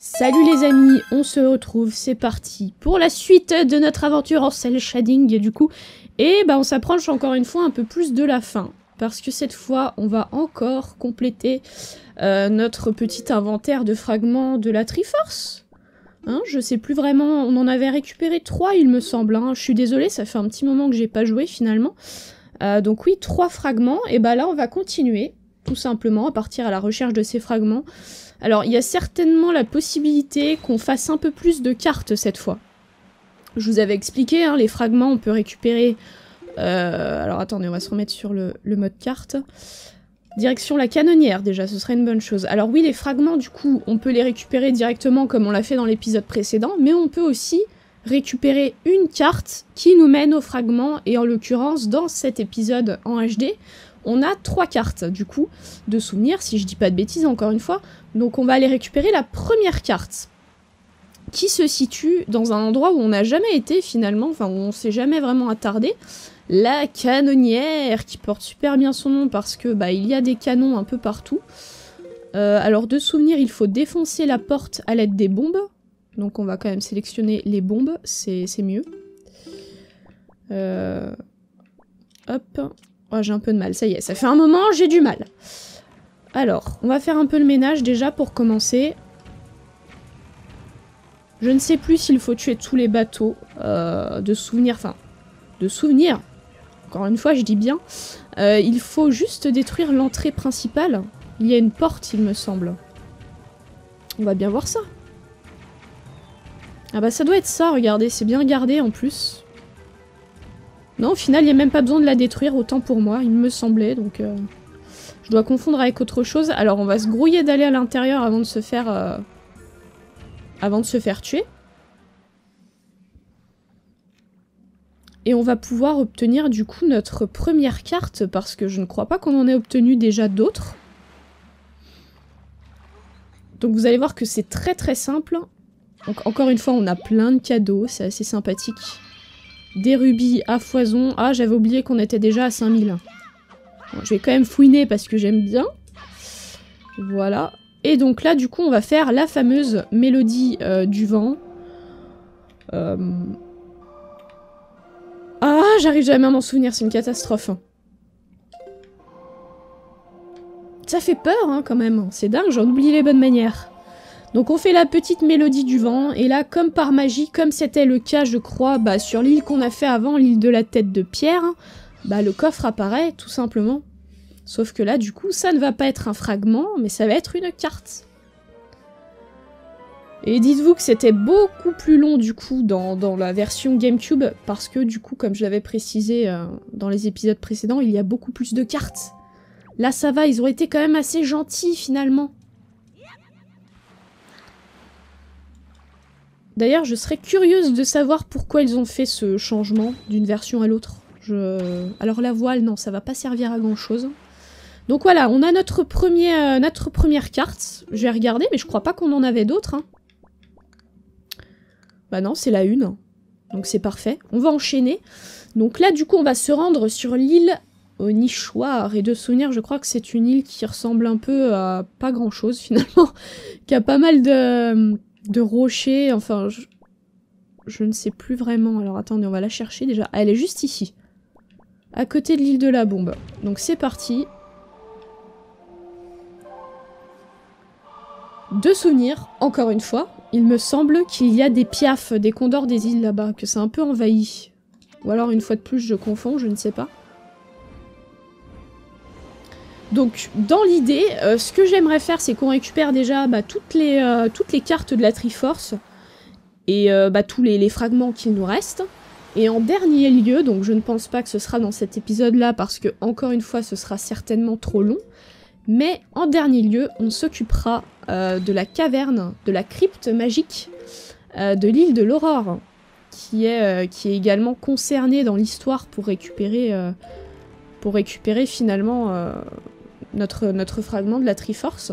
Salut les amis, on se retrouve, c'est parti pour la suite de notre aventure en cel shading du coup. Et bah on s'approche encore une fois un peu plus de la fin. Parce que cette fois, on va encore compléter euh, notre petit inventaire de fragments de la Triforce. Hein, je sais plus vraiment, on en avait récupéré trois il me semble. Hein. Je suis désolée, ça fait un petit moment que j'ai pas joué finalement. Euh, donc oui, trois fragments. Et bah là, on va continuer, tout simplement, à partir à la recherche de ces fragments. Alors, il y a certainement la possibilité qu'on fasse un peu plus de cartes cette fois. Je vous avais expliqué, hein, les fragments, on peut récupérer... Euh, alors attendez, on va se remettre sur le, le, mode carte. Direction la canonnière, déjà, ce serait une bonne chose. Alors oui, les fragments, du coup, on peut les récupérer directement comme on l'a fait dans l'épisode précédent, mais on peut aussi récupérer une carte qui nous mène aux fragments, et en l'occurrence, dans cet épisode en HD, on a trois cartes, du coup, de souvenirs, si je dis pas de bêtises, encore une fois. Donc on va aller récupérer la première carte, qui se situe dans un endroit où on n'a jamais été, finalement, enfin, où on s'est jamais vraiment attardé. La canonnière, qui porte super bien son nom parce que bah, il y a des canons un peu partout. Euh, alors de souvenirs, il faut défoncer la porte à l'aide des bombes. Donc on va quand même sélectionner les bombes, c'est mieux. Euh... Hop. Oh, j'ai un peu de mal, ça y est, ça fait un moment, j'ai du mal. Alors, on va faire un peu le ménage déjà pour commencer. Je ne sais plus s'il faut tuer tous les bateaux euh, de souvenirs, enfin, de souvenirs. Encore une fois, je dis bien. Euh, il faut juste détruire l'entrée principale. Il y a une porte, il me semble. On va bien voir ça. Ah bah ça doit être ça, regardez, c'est bien gardé en plus. Non, au final, il n'y a même pas besoin de la détruire, autant pour moi, il me semblait, donc... Euh, je dois confondre avec autre chose. Alors, on va se grouiller d'aller à l'intérieur avant de se faire... Euh, avant de se faire tuer. Et on va pouvoir obtenir, du coup, notre première carte, parce que je ne crois pas qu'on en ait obtenu déjà d'autres. Donc vous allez voir que c'est très très simple. Donc encore une fois, on a plein de cadeaux, c'est assez sympathique. Des rubis à foison. Ah, j'avais oublié qu'on était déjà à 5000. Bon, je vais quand même fouiner parce que j'aime bien. Voilà. Et donc là, du coup, on va faire la fameuse mélodie euh, du vent. Euh... Ah, j'arrive jamais à m'en souvenir, c'est une catastrophe. Ça fait peur, hein, quand même. C'est dingue, j'en oublie les bonnes manières. Donc on fait la petite mélodie du vent, et là, comme par magie, comme c'était le cas, je crois, bah, sur l'île qu'on a fait avant, l'île de la tête de pierre, bah le coffre apparaît, tout simplement. Sauf que là, du coup, ça ne va pas être un fragment, mais ça va être une carte. Et dites-vous que c'était beaucoup plus long, du coup, dans, la version GameCube, parce que, du coup, comme je l'avais précisé euh, dans les épisodes précédents, il y a beaucoup plus de cartes. Là, ça va, ils ont été quand même assez gentils, finalement. D'ailleurs, je serais curieuse de savoir pourquoi ils ont fait ce changement d'une version à l'autre. Alors la voile, non, ça va pas servir à grand chose. Donc voilà, on a euh, notre première carte. Je vais regarder, mais je crois pas qu'on en avait d'autres. Hein. Bah non, c'est la une. Donc c'est parfait. On va enchaîner. Donc là, du coup, on va se rendre sur l'île au nichoir. Et de souvenir, je crois que c'est une île qui ressemble un peu à pas grand-chose, finalement. qui a pas mal de de rochers, enfin, je, ne sais plus vraiment. Alors attendez, on va la chercher déjà. elle est juste ici. À côté de l'île de la bombe. Donc c'est parti. Deux souvenirs, encore une fois. Il me semble qu'il y a des piafs, des condors des îles là-bas, que c'est un peu envahi. Ou alors une fois de plus je confonds, je ne sais pas. Donc, dans l'idée, euh, ce que j'aimerais faire, c'est qu'on récupère déjà bah, toutes, les, euh, toutes les cartes de la Triforce et euh, bah, tous les, fragments qu'il nous reste. Et en dernier lieu, donc je ne pense pas que ce sera dans cet épisode-là parce que, encore une fois, ce sera certainement trop long. Mais en dernier lieu, on s'occupera de la caverne, de la crypte magique de l'île de l'Aurore, qui, est qui est également concernée dans l'histoire pour récupérer, pour récupérer finalement notre, notre fragment de la Triforce.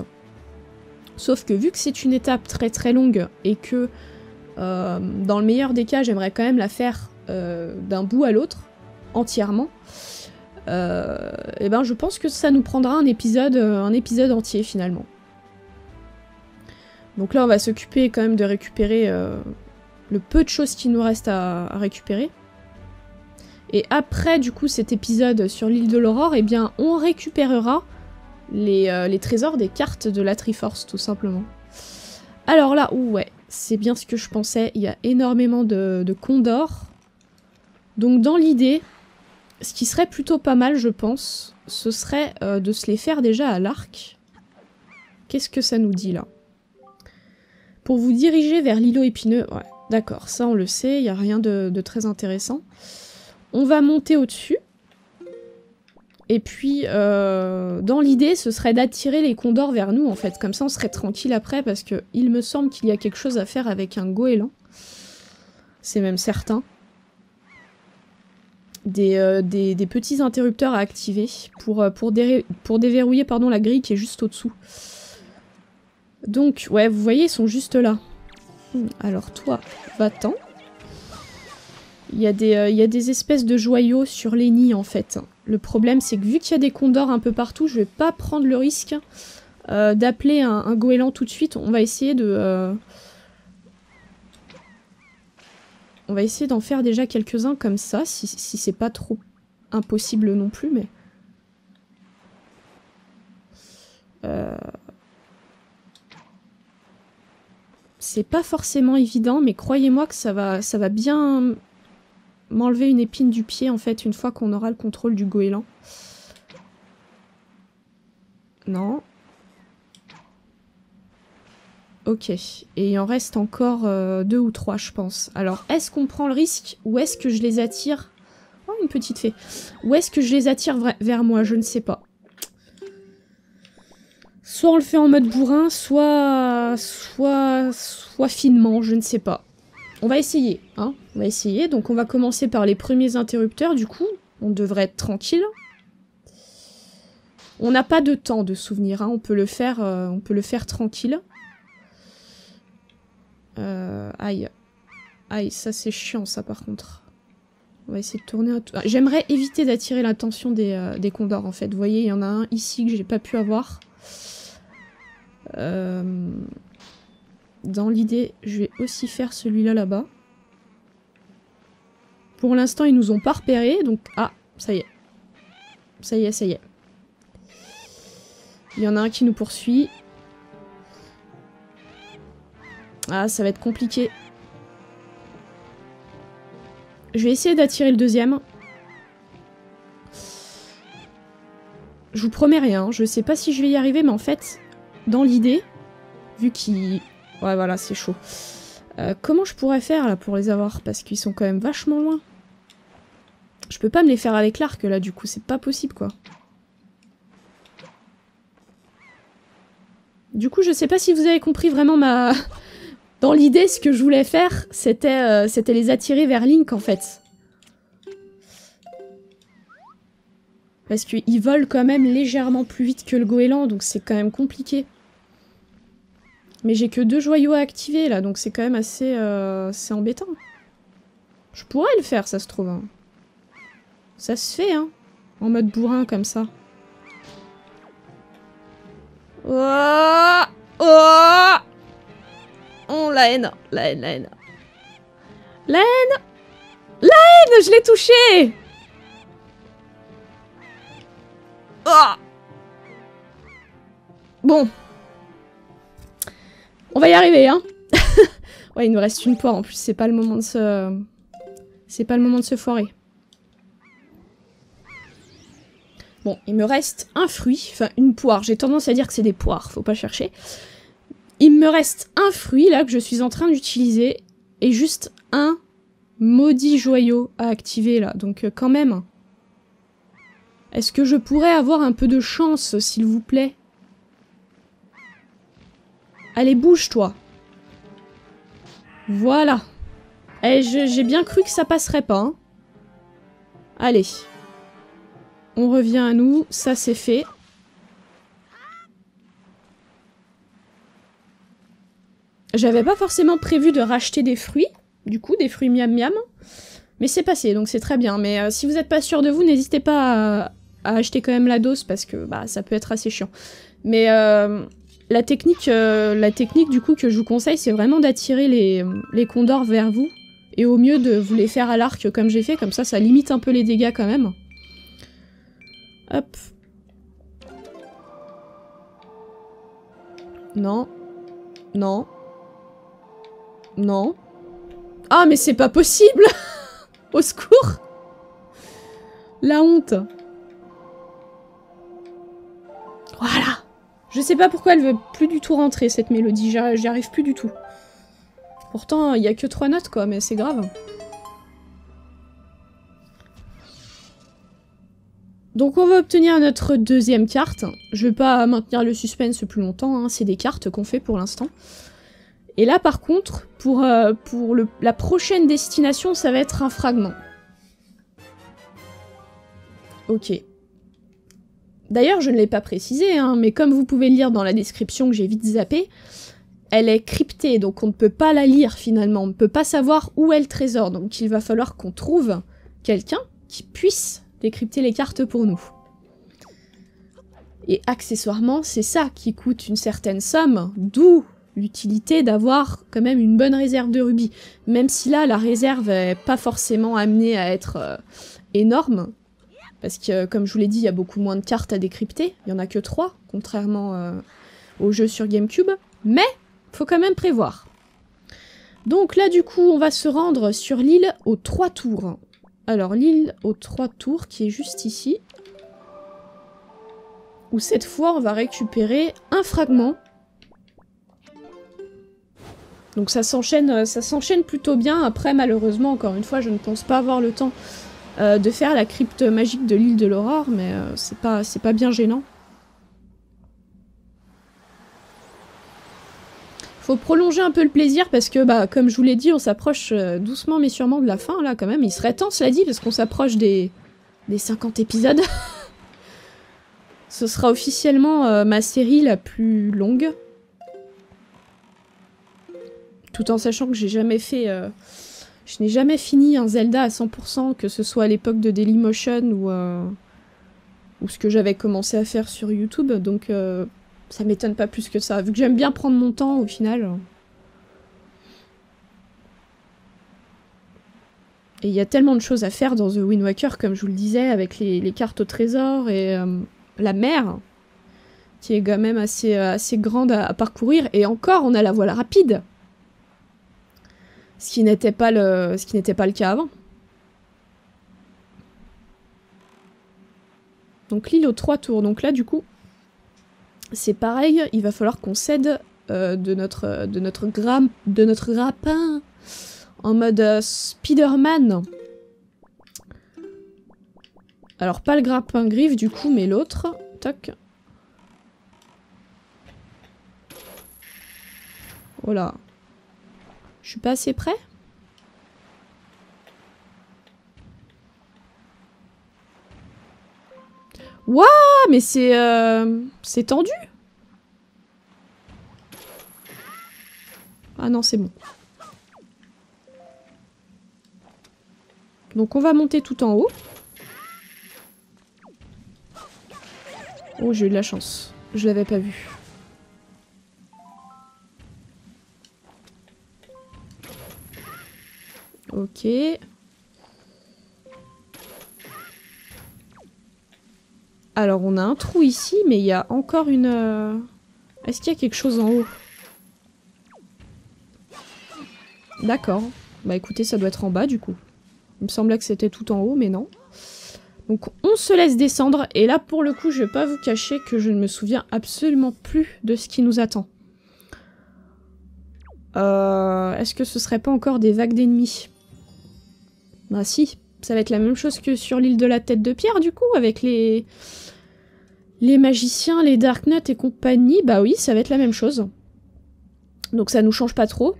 Sauf que vu que c'est une étape très très longue et que euh, dans le meilleur des cas j'aimerais quand même la faire euh, d'un bout à l'autre, entièrement, et euh, eh ben je pense que ça nous prendra un épisode, un épisode entier finalement. Donc là, on va s'occuper quand même de récupérer le peu de choses qui nous reste à, récupérer. Et après, du coup, cet épisode sur l'île de l'aurore, eh bien, on récupérera les, euh, les, trésors des cartes de la Triforce, tout simplement. Alors là, ouais, c'est bien ce que je pensais. Il y a énormément de, de condors. Donc dans l'idée, ce qui serait plutôt pas mal, je pense, ce serait euh, de se les faire déjà à l'arc. Qu'est-ce que ça nous dit là? Pour vous diriger vers l'îlot épineux, ouais, d'accord, ça on le sait, il n'y a rien de, très intéressant. On va monter au-dessus. Et puis, euh, dans l'idée, ce serait d'attirer les condors vers nous, en fait. Comme ça, on serait tranquille après, parce que il me semble qu'il y a quelque chose à faire avec un goéland. C'est même certain. Euh, des, des, petits interrupteurs à activer pour, euh, pour, déverrouiller pardon, la grille qui est juste au-dessous. Donc, ouais, vous voyez, ils sont juste là. Alors toi, va-t'en. Il y, a des, euh, il y a des espèces de joyaux sur les nids, en fait. Le problème, c'est que vu qu'il y a des condors un peu partout, je vais pas prendre le risque d'appeler un, goéland tout de suite. On va essayer de... On va essayer d'en faire déjà quelques-uns comme ça, si, c'est pas trop impossible non plus, mais... Euh, c'est pas forcément évident, mais croyez-moi que ça va, ça va bien m'enlever une épine du pied, en fait, une fois qu'on aura le contrôle du goéland. Non, Ok. Et il en reste encore euh, deux ou trois, je pense. Alors, est-ce qu'on prend le risque ou est-ce que je les attire? Oh, une petite fée. Ou est-ce que je les attire vers moi? Je ne sais pas. Soit on le fait en mode bourrin, soit... soit... soit finement, je ne sais pas. On va essayer, hein On va essayer. Donc on va commencer par les premiers interrupteurs, du coup. On devrait être tranquille. On n'a pas de temps de souvenir, hein. on, peut le faire, euh, on peut le faire tranquille. Euh, aïe. Aïe, ça c'est chiant ça par contre. On va essayer de tourner un ah, J'aimerais éviter d'attirer l'attention des, euh, des, condors en fait. Vous voyez, il y en a un ici que j'ai pas pu avoir. Euh, dans l'idée, je vais aussi faire celui-là là-bas. Pour l'instant, ils nous ont pas repérés, donc... Ah, ça y est. Ça y est, ça y est. Il y en a un qui nous poursuit. Ah, ça va être compliqué. Je vais essayer d'attirer le deuxième. Je vous promets rien, je sais pas si je vais y arriver, mais en fait, dans l'idée, vu qu'ils... Ouais, voilà, c'est chaud. Euh, comment je pourrais faire, là, pour les avoir? Parce qu'ils sont quand même vachement loin. Je peux pas me les faire avec l'arc, là, du coup, c'est pas possible, quoi. Du coup, je sais pas si vous avez compris vraiment ma... Dans l'idée, ce que je voulais faire, c'était euh, c'était les attirer vers Link, en fait. Parce qu'ils volent quand même légèrement plus vite que le goéland, donc c'est quand même compliqué. Mais j'ai que deux joyaux à activer, là, donc c'est quand même assez... Euh, embêtant. Je pourrais le faire, ça se trouve. Hein. Ça se fait, hein. En mode bourrin, comme ça. Oh oh Oh, la haine, la haine, la haine. La haine La haine Je l'ai touché oh Bon. On va y arriver, hein Ouais, il nous reste une poire en plus, c'est pas le moment de se... C'est pas le moment de se foirer. Bon, il me reste un fruit, enfin une poire. J'ai tendance à dire que c'est des poires, faut pas chercher. Il me reste un fruit là que je suis en train d'utiliser et juste un maudit joyau à activer là. Donc euh, quand même. Est-ce que je pourrais avoir un peu de chance, s'il vous plaît? Allez, bouge-toi. Voilà. Eh, j'ai bien cru que ça passerait pas. Hein. Allez. On revient à nous, ça c'est fait. J'avais pas forcément prévu de racheter des fruits, du coup, des fruits miam miam. Mais c'est passé, donc c'est très bien. Mais euh, si vous n'êtes pas sûr de vous, n'hésitez pas à, acheter quand même la dose parce que bah, ça peut être assez chiant. Mais euh, la technique, euh, la technique du coup que je vous conseille, c'est vraiment d'attirer les, les condors vers vous. Et au mieux de vous les faire à l'arc comme j'ai fait, comme ça ça limite un peu les dégâts quand même. Hop. Non. Non. Non. Ah mais c'est pas possible Au secours La honte Voilà Je sais pas pourquoi elle veut plus du tout rentrer cette mélodie, j'y arrive plus du tout. Pourtant, il y a que trois notes quoi, mais c'est grave. Donc on va obtenir notre deuxième carte. Je vais pas maintenir le suspense plus longtemps, hein. c'est des cartes qu'on fait pour l'instant. Et là par contre, pour, euh, pour la prochaine destination, ça va être un fragment. Ok. D'ailleurs, je ne l'ai pas précisé, hein, mais comme vous pouvez lire dans la description que j'ai vite zappé, elle est cryptée, donc on ne peut pas la lire finalement, on ne peut pas savoir où est le trésor, donc il va falloir qu'on trouve quelqu'un qui puisse décrypter les cartes pour nous. Et accessoirement, c'est ça qui coûte une certaine somme, d'où l'utilité d'avoir quand même une bonne réserve de rubis. Même si là, la réserve est pas forcément amenée à être euh, énorme, parce que, comme je vous l'ai dit, il y a beaucoup moins de cartes à décrypter, il y en a que 3, contrairement euh, au jeu sur Gamecube, mais faut quand même prévoir. Donc là, du coup, on va se rendre sur l'île aux trois tours. Alors, l'île aux trois tours, qui est juste ici, où cette fois, on va récupérer un fragment donc ça s'enchaîne, euh, ça s'enchaîne plutôt bien. Après, malheureusement, encore une fois, je ne pense pas avoir le temps euh, de faire la crypte magique de l'île de l'aurore, mais euh, c'est pas, bien gênant. Faut prolonger un peu le plaisir parce que, bah, comme je vous l'ai dit, on s'approche doucement mais sûrement de la fin, là, quand même. Il serait temps, cela dit, parce qu'on s'approche des... des 50 épisodes. Ce sera officiellement ma série la plus longue tout en sachant que j'ai jamais fait... Euh, je n'ai jamais fini un Zelda à 100%, que ce soit à l'époque de Dailymotion ou, euh, ou ce que j'avais commencé à faire sur YouTube, donc euh, ça m'étonne pas plus que ça, vu que j'aime bien prendre mon temps au final. Et il y a tellement de choses à faire dans The Wind Waker, comme je vous le disais, avec les, cartes au trésor et la mer, qui est quand même assez, assez grande à parcourir. Et encore, on a la voie rapide ce qui n'était pas le, cas avant. Donc l'île aux trois tours. Donc là, du coup, c'est pareil. Il va falloir qu'on cède euh, de notre de de notre grappin en mode euh, Spider-Man. Alors pas le grappin griffe du coup, mais l'autre. Toc. Voilà. Je suis pas assez près Waouh Mais c'est... Euh, c'est tendu Ah non, c'est bon. Donc on va monter tout en haut. Oh, j'ai eu de la chance. Je l'avais pas vu. Ok. Alors, on a un trou ici, mais il y a encore une... Euh, est-ce qu'il y a quelque chose en haut? D'accord. Bah écoutez, ça doit être en bas, du coup. Il me semblait que c'était tout en haut, mais non. Donc, on se laisse descendre. Et là, pour le coup, je vais pas vous cacher que je ne me souviens absolument plus de ce qui nous attend. Euh, Est-ce que ce serait pas encore des vagues d'ennemis? Bah si, ça va être la même chose que sur l'île de la tête de pierre du coup, avec les... Les magiciens, les Darknut et compagnie, bah oui, ça va être la même chose. Donc ça nous change pas trop.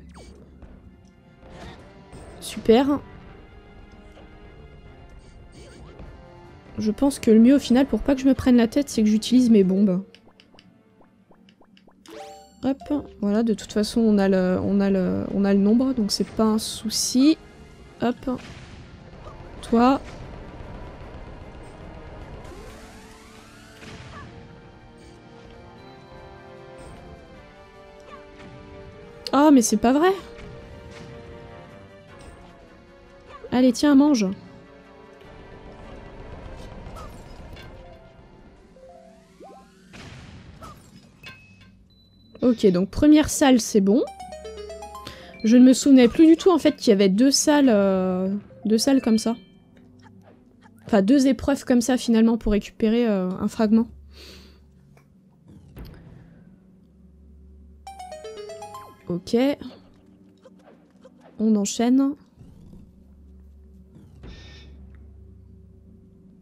Super. Je pense que le mieux au final, pour pas que je me prenne la tête, c'est que j'utilise mes bombes. Hop, voilà, de toute façon on a le, on a le, on a le nombre, donc c'est pas un souci. Hop, toi. Oh, mais c'est pas vrai Allez, tiens, mange. Ok, donc première salle, c'est bon. Je ne me souvenais plus du tout, en fait, qu'il y avait deux salles, euh, deux salles comme ça. Enfin, deux épreuves comme ça, finalement, pour récupérer euh, un fragment. Ok. On enchaîne.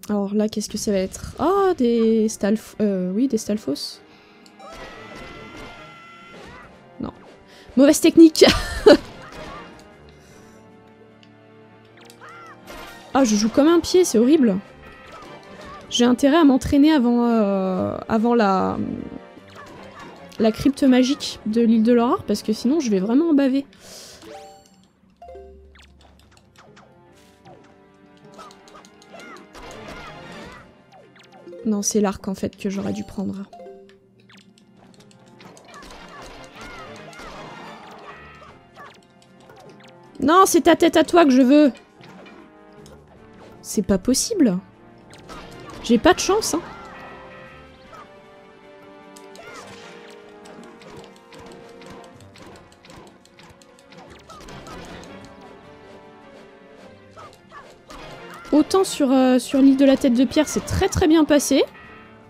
Alors là, qu'est-ce que ça va être? Ah, des stalf... Euh, oui, des stalfos. Non. Mauvaise technique Ah, je joue comme un pied, c'est horrible. J'ai intérêt à m'entraîner avant, euh, avant la, la crypte magique de l'île de l'Aurore, parce que sinon je vais vraiment en baver. Non, c'est l'arc en fait que j'aurais dû prendre. Non, c'est ta tête à toi que je veux C'est pas possible J'ai pas de chance, hein Autant sur, euh, sur l'île de la tête de pierre, c'est très très bien passé.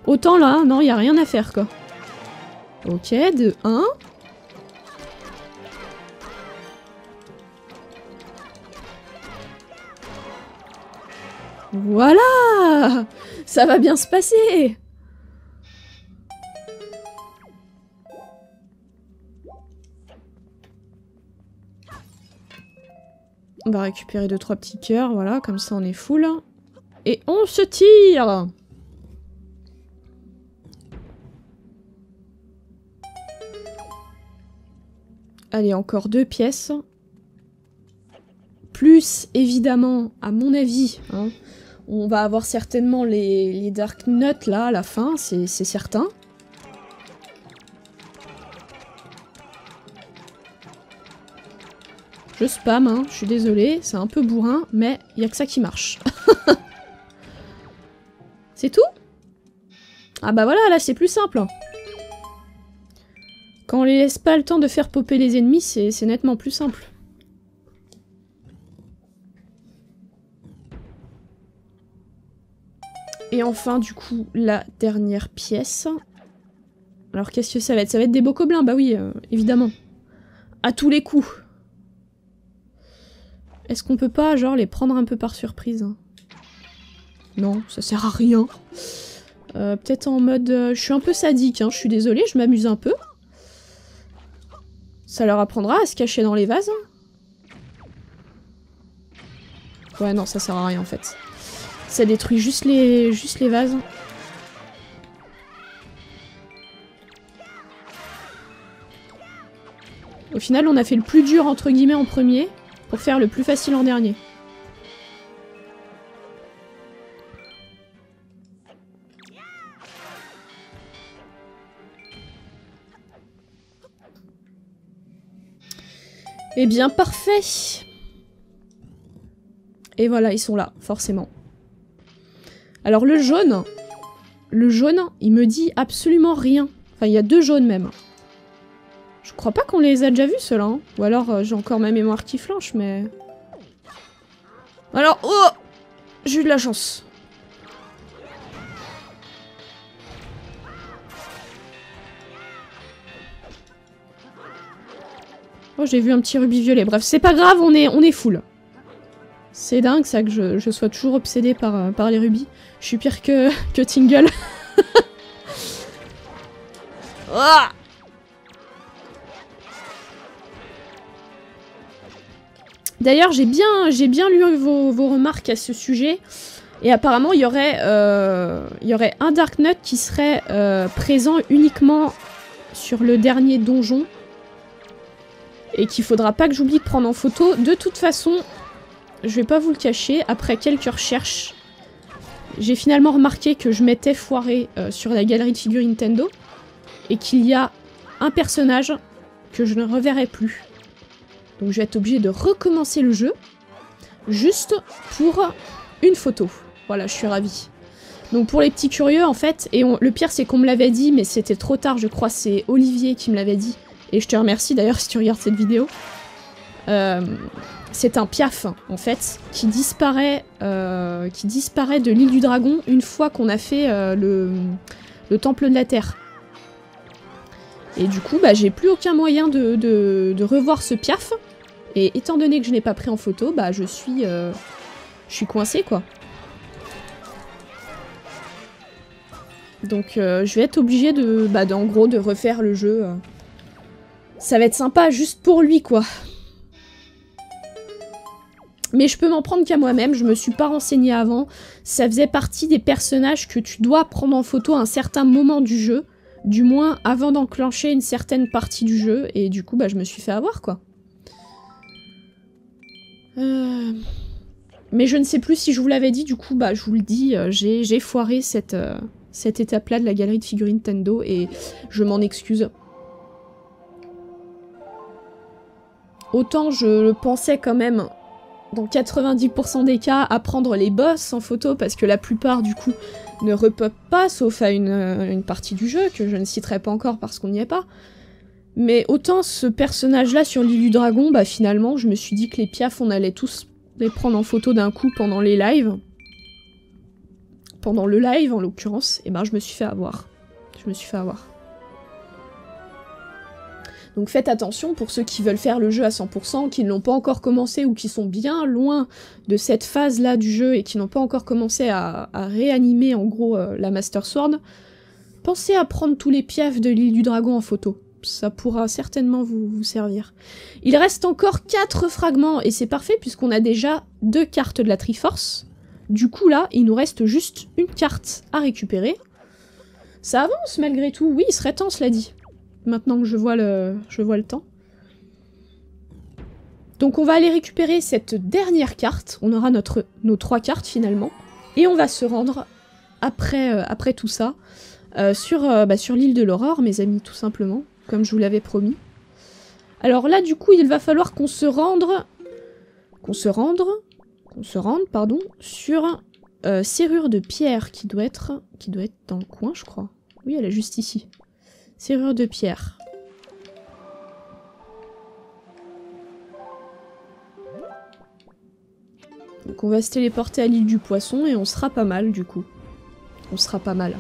Autant là, non, il a rien à faire, quoi. Ok, de 1. Voilà Ça va bien se passer On va récupérer 2-3 petits cœurs, voilà, comme ça on est full. Et on se tire Allez, encore deux pièces. Plus, évidemment, à mon avis, hein, on va avoir certainement les, Dark Nuts là à la fin, c'est certain. Je spam, hein, je suis désolée, c'est un peu bourrin, mais il y a que ça qui marche. c'est tout? Ah bah voilà, là c'est plus simple. Quand on les laisse pas le temps de faire popper les ennemis, c'est nettement plus simple. Et enfin, du coup, la dernière pièce. Alors, qu'est-ce que ça va être? Ça va être des bocoblins, bah oui, euh, évidemment. À tous les coups. Est-ce qu'on peut pas, genre, les prendre un peu par surprise? Non, ça sert à rien. Euh, peut-être en mode... Euh, je suis un peu sadique, hein, je suis désolée, je m'amuse un peu. Ça leur apprendra à se cacher dans les vases. Ouais, non, ça sert à rien, en fait. Ça détruit juste les, vases. Au final, on a fait le plus dur, entre guillemets, en premier pour faire le plus facile en dernier. Eh bien, parfait Et voilà, ils sont là, forcément. Alors le jaune, le jaune, il me dit absolument rien. Enfin, il y a deux jaunes même. Je crois pas qu'on les a déjà vus, ceux-là. Hein. Ou alors, euh, j'ai encore ma mémoire qui flanche, mais... Alors, oh J'ai eu de la chance. Oh, j'ai vu un petit rubis violet. Bref, c'est pas grave, on est, on est full. C'est dingue, ça, que je, sois toujours obsédée par, euh, par les rubis. Je suis pire que, Tingle. oh D'ailleurs, j'ai bien, lu vos, remarques à ce sujet. Et apparemment, il y aurait, euh, un Dark Nut qui serait euh, présent uniquement sur le dernier donjon. Et qu'il faudra pas que j'oublie de prendre en photo. De toute façon, je vais pas vous le cacher, après quelques recherches, j'ai finalement remarqué que je m'étais foiré euh, sur la galerie de figures Nintendo. Et qu'il y a un personnage que je ne reverrai plus. Donc je vais être obligée de recommencer le jeu, juste pour une photo. Voilà, je suis ravie. Donc pour les petits curieux, en fait, et le pire c'est qu'on me l'avait dit, mais c'était trop tard, je crois, c'est Olivier qui me l'avait dit, et je te remercie d'ailleurs si tu regardes cette vidéo. Euh, c'est un piaf, en fait, qui disparaît, euh, qui disparaît de l'île du dragon une fois qu'on a fait euh, le, le, temple de la terre. Et du coup, bah, j'ai plus aucun moyen de, de, revoir ce piaf. Et étant donné que je n'ai pas pris en photo, bah, je suis, je suis coincée, quoi. Donc je vais être obligée de, bah, gros, de refaire le jeu. Ça va être sympa juste pour lui, quoi. Mais je peux m'en prendre qu'à moi-même, je me suis pas renseignée avant. Ça faisait partie des personnages que tu dois prendre en photo à un certain moment du jeu. Du moins avant d'enclencher une certaine partie du jeu. Et du coup, bah, je me suis fait avoir, quoi. Euh, mais je ne sais plus si je vous l'avais dit, du coup, bah, je vous le dis, euh, j'ai foiré cette, euh, cette étape-là de la galerie de figurines Nintendo et je m'en excuse. Autant je le pensais quand même dans 90% des cas, à prendre les boss en photo, parce que la plupart, du coup, ne repop pas, sauf à euh, une, partie du jeu, que je ne citerai pas encore parce qu'on n'y est pas. Mais autant ce personnage-là sur l'île du dragon, bah finalement, je me suis dit que les piafs, on allait tous les prendre en photo d'un coup pendant les lives. Pendant le live, en l'occurrence, et ben je me suis fait avoir. Je me suis fait avoir. Donc faites attention pour ceux qui veulent faire le jeu à 100%, qui ne l'ont pas encore commencé ou qui sont bien loin de cette phase-là du jeu et qui n'ont pas encore commencé à, réanimer en gros euh, la Master Sword. Pensez à prendre tous les piafs de l'île du dragon en photo. Ça pourra certainement vous, servir. Il reste encore 4 fragments et c'est parfait puisqu'on a déjà deux cartes de la Triforce. Du coup là, il nous reste juste une carte à récupérer. Ça avance malgré tout, oui, il serait temps cela dit maintenant que je vois le, je vois le temps. Donc on va aller récupérer cette dernière carte, on aura notre, nos trois cartes finalement, et on va se rendre après, euh, après tout ça euh, sur, euh, bah, sur l'île de l'aurore, mes amis, tout simplement, comme je vous l'avais promis. Alors là, du coup, il va falloir qu'on se rende... qu'on se rende... qu'on se rende, pardon, sur serrure de pierre qui doit être... qui doit être dans le coin, je crois. Oui, elle est juste ici. Serrure de pierre. Donc on va se téléporter à l'île du poisson et on sera pas mal du coup. On sera pas mal.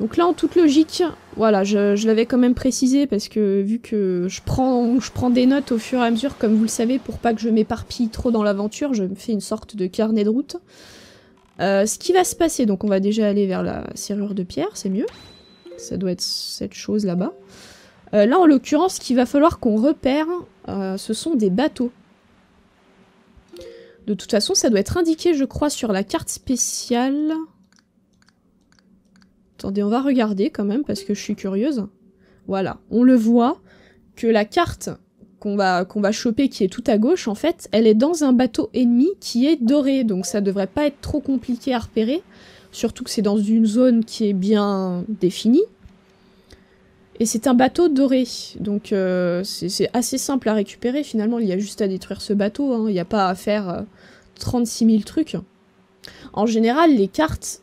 Donc là, en toute logique, voilà, je, l'avais quand même précisé parce que vu que je prends, je prends des notes au fur et à mesure, comme vous le savez, pour pas que je m'éparpille trop dans l'aventure, je me fais une sorte de carnet de route. Euh, ce qui va se passer, donc on va déjà aller vers la serrure de pierre, c'est mieux. Ça doit être cette chose là-bas. Euh, là, en l'occurrence, ce qu'il va falloir qu'on repère, euh, ce sont des bateaux. De toute façon, ça doit être indiqué, je crois, sur la carte spéciale. Attendez, on va regarder quand même, parce que je suis curieuse. Voilà, on le voit que la carte qu'on va, va choper qui est tout à gauche, en fait, elle est dans un bateau ennemi qui est doré, donc ça devrait pas être trop compliqué à repérer, surtout que c'est dans une zone qui est bien définie. Et c'est un bateau doré, donc euh, c'est assez simple à récupérer finalement, il y a juste à détruire ce bateau, hein. il n'y a pas à faire 36 euh, 000 trucs. En général, les cartes,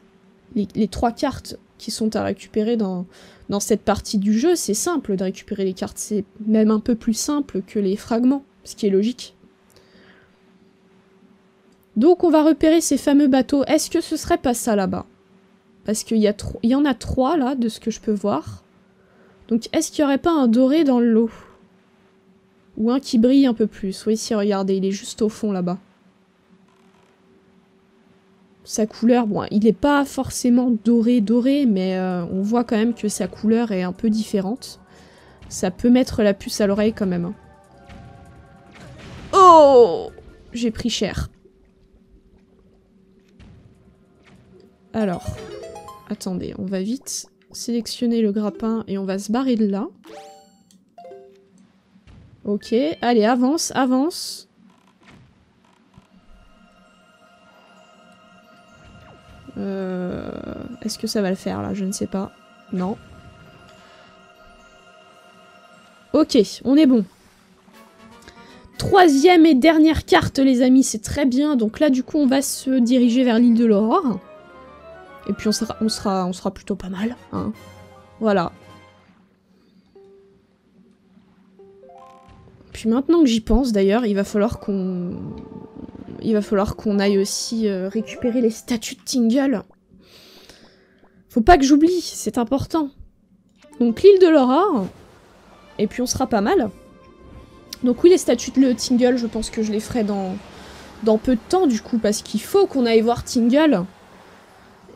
les trois cartes qui sont à récupérer dans, dans cette partie du jeu, c'est simple de récupérer les cartes, c'est même un peu plus simple que les fragments, ce qui est logique. Donc on va repérer ces fameux bateaux. Est-ce que ce serait pas ça là-bas? Parce qu'il y, en a trois là, de ce que je peux voir. Donc est-ce qu'il n'y aurait pas un doré dans l'eau? Ou un qui brille un peu plus? Oui, si regardez, il est juste au fond là-bas sa couleur, bon, il n'est pas forcément doré doré, mais euh, on voit quand même que sa couleur est un peu différente. Ça peut mettre la puce à l'oreille quand même. Hein. Oh J'ai pris cher. Alors, attendez, on va vite sélectionner le grappin et on va se barrer de là. Ok, allez, avance, avance. Euh, est-ce que ça va le faire là? Je ne sais pas. Non. Ok, on est bon. Troisième et dernière carte, les amis, c'est très bien. Donc là, du coup, on va se diriger vers l'île de l'Aurore. Et puis on sera, on sera, on sera plutôt pas mal. Hein. Voilà. Puis maintenant que j'y pense, d'ailleurs, il va falloir qu'on... Il va falloir qu'on aille aussi euh, récupérer les statues de Tingle. Faut pas que j'oublie, c'est important. Donc l'île de l'Aurore. Et puis on sera pas mal. Donc oui, les statues de le Tingle, je pense que je les ferai dans, dans peu de temps, du coup, parce qu'il faut qu'on aille voir Tingle.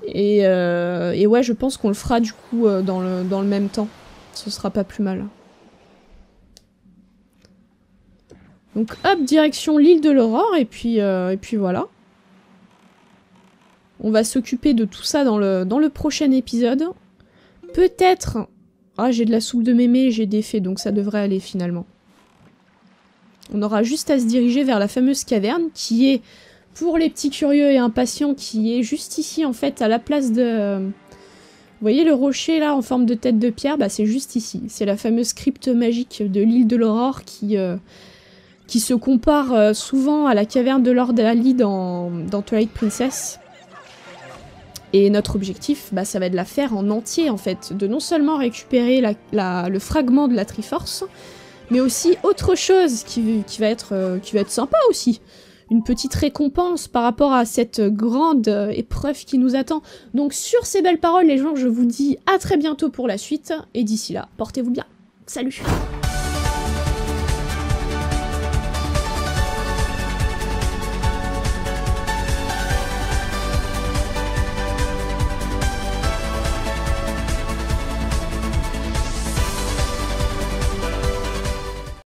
Et, euh, et ouais, je pense qu'on le fera, du coup, euh, dans, le, dans le même temps. Ce sera pas plus mal. Donc hop, direction l'île de l'Aurore, et puis, euh, et puis voilà. On va s'occuper de tout ça dans le, dans le prochain épisode. Peut-être... Ah, j'ai de la soupe de mémé, j'ai des fées, donc ça devrait aller finalement. On aura juste à se diriger vers la fameuse caverne qui est, pour les petits curieux et impatients, qui est juste ici en fait à la place de... Vous voyez le rocher là en forme de tête de pierre? Bah c'est juste ici. C'est la fameuse crypte magique de l'île de l'aurore qui, euh, qui se compare euh, souvent à la caverne de Lord Ali dans, dans Twilight Princess. Et notre objectif, bah, ça va être de la faire en entier en fait, de non seulement récupérer le fragment de la Triforce, mais aussi autre chose qui, va être, euh, qui va être sympa aussi. Une petite récompense par rapport à cette grande euh, épreuve qui nous attend. Donc sur ces belles paroles, les gens, je vous dis à très bientôt pour la suite. Et d'ici là, portez-vous bien. Salut